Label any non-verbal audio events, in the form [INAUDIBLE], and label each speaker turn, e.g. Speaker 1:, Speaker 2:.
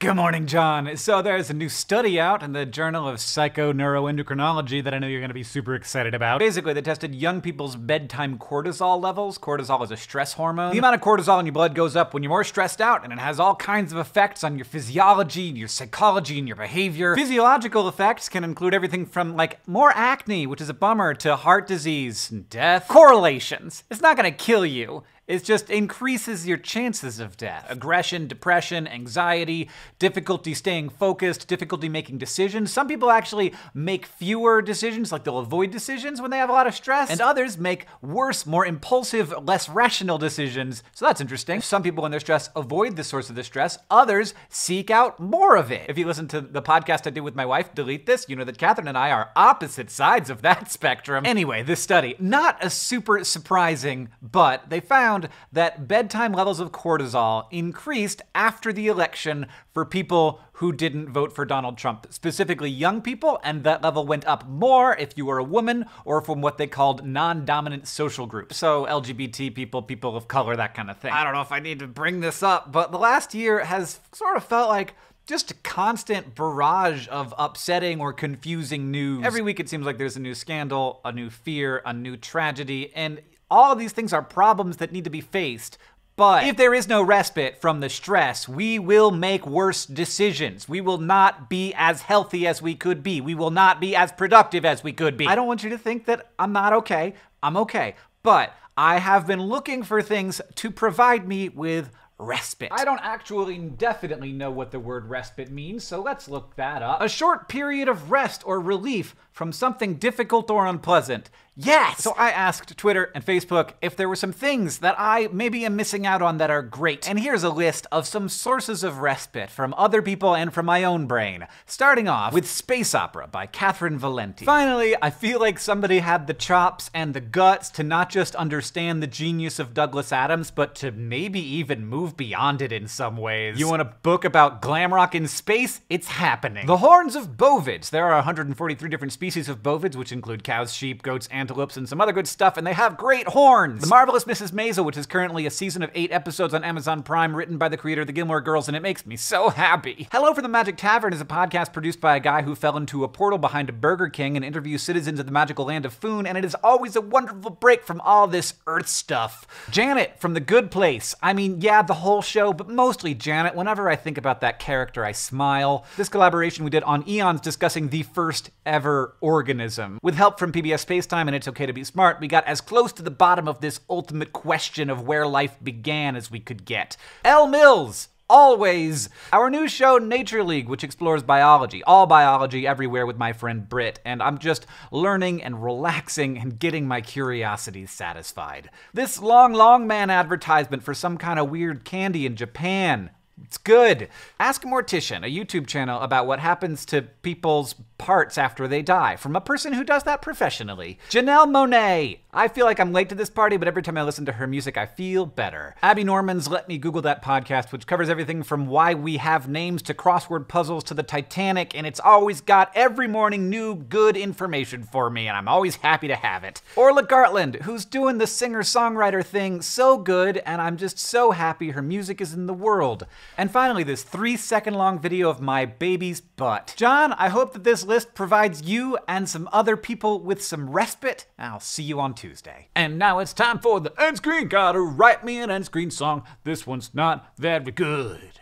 Speaker 1: Good morning, John. So there's a new study out in the Journal of Psychoneuroendocrinology that I know you're going to be super excited about. Basically, they tested young people's bedtime cortisol levels. Cortisol is a stress hormone. The amount of cortisol in your blood goes up when you're more stressed out, and it has all kinds of effects on your physiology, your psychology, and your behavior. Physiological effects can include everything from like more acne, which is a bummer, to heart disease and death. Correlations. It's not going to kill you. It just increases your chances of death. Aggression, depression, anxiety, difficulty staying focused, difficulty making decisions. Some people actually make fewer decisions, like they'll avoid decisions when they have a lot of stress, and others make worse, more impulsive, less rational decisions. So that's interesting. Some people, when they're stressed, avoid the source of the stress. Others seek out more of it. If you listen to the podcast I did with my wife, Delete This, you know that Catherine and I are opposite sides of that [LAUGHS] spectrum. Anyway, this study, not a super surprising, but they found found that bedtime levels of cortisol increased after the election for people who didn't vote for Donald Trump, specifically young people, and that level went up more if you were a woman or from what they called non dominant social groups. So, LGBT people, people of color, that kind of thing. I don't know if I need to bring this up, but the last year has sort of felt like just a constant barrage of upsetting or confusing news. Every week it seems like there's a new scandal, a new fear, a new tragedy, and all of these things are problems that need to be faced. But if there is no respite from the stress, we will make worse decisions. We will not be as healthy as we could be. We will not be as productive as we could be. I don't want you to think that I'm not okay. I'm okay. But I have been looking for things to provide me with respite. I don't actually definitely know what the word respite means, so let's look that up. A short period of rest or relief from something difficult or unpleasant. Yes! So I asked Twitter and Facebook if there were some things that I maybe am missing out on that are great. And here's a list of some sources of respite from other people and from my own brain. Starting off with Space Opera by Catherynne Valente. Finally, I feel like somebody had the chops and the guts to not just understand the genius of Douglas Adams, but to maybe even move beyond it in some ways. You want a book about glam rock in space? It's happening. The Horns of Bovids. There are 143 different species of bovids, which include cows, sheep, goats, and some other good stuff, and they have great horns. The Marvelous Mrs. Maisel, which is currently a season of eight episodes on Amazon Prime, written by the creator of the Gilmore Girls, and it makes me so happy. Hello from the Magic Tavern is a podcast produced by a guy who fell into a portal behind a Burger King and interviews citizens of the magical land of Foon, and it is always a wonderful break from all this Earth stuff. Janet from The Good Place. I mean, yeah, the whole show, but mostly Janet. Whenever I think about that character, I smile. This collaboration we did on Eons discussing the first ever organism. With help from PBS Spacetime and It's Okay to Be Smart, we got as close to the bottom of this ultimate question of where life began as we could get. Elle Mills! always our new show nature league which explores biology all biology everywhere with my friend Britt and i'm just learning and relaxing and getting my curiosity satisfied this long long man advertisement for some kind of weird candy in japan it's good. Ask a Mortician, a YouTube channel about what happens to people's parts after they die, from a person who does that professionally. Janelle Monáe. I feel like I'm late to this party, but every time I listen to her music, I feel better. Abby Norman's Let Me Google That podcast, which covers everything from why we have names to crossword puzzles to the Titanic, and it's always got every morning new good information for me, and I'm always happy to have it. Orla Gartland, who's doing the singer songwriter thing so good, and I'm just so happy her music is in the world. And finally, this three second long video of my baby's butt. John, I hope that this list provides you and some other people with some respite. I'll see you on Tuesday. And now it's time for the end screen. Gotta write me an end screen song. This one's not very good.